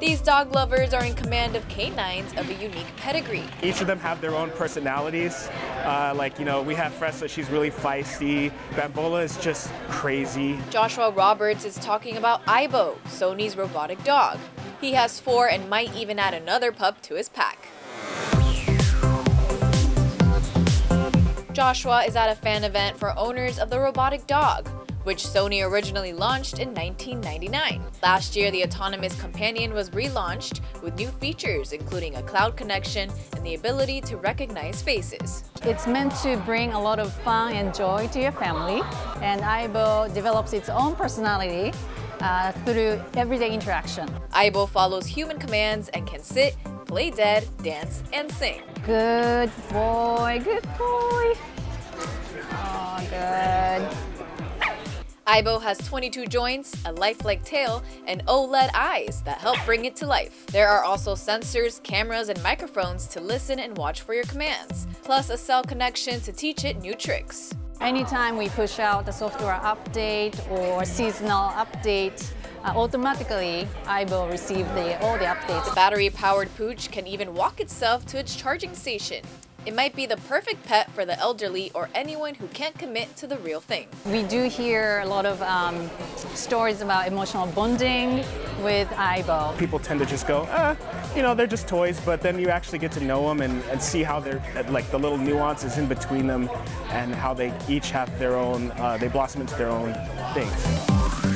These dog lovers are in command of canines of a unique pedigree. Each of them have their own personalities. Uh, like, you know, we have Fressa, she's really feisty. Bambola is just crazy. Joshua Roberts is talking about Aibo, Sony's robotic dog. He has four and might even add another pup to his pack. Joshua is at a fan event for owners of the robotic dog, which Sony originally launched in 1999. Last year, the autonomous companion was relaunched with new features including a cloud connection and the ability to recognize faces. It's meant to bring a lot of fun and joy to your family, and Aibo develops its own personality uh, through everyday interaction. Aibo follows human commands and can sit, play dead, dance, and sing. Good boy, good boy. Aibo has 22 joints, a lifelike tail, and OLED eyes that help bring it to life. There are also sensors, cameras, and microphones to listen and watch for your commands, plus a cell connection to teach it new tricks. Anytime we push out the software update or seasonal update, uh, automatically Aibo receive the, all the updates. The battery-powered pooch can even walk itself to its charging station. It might be the perfect pet for the elderly or anyone who can't commit to the real thing. We do hear a lot of um, stories about emotional bonding with Aibo. People tend to just go, ah, you know, they're just toys, but then you actually get to know them and, and see how they're, like the little nuances in between them and how they each have their own, uh, they blossom into their own things.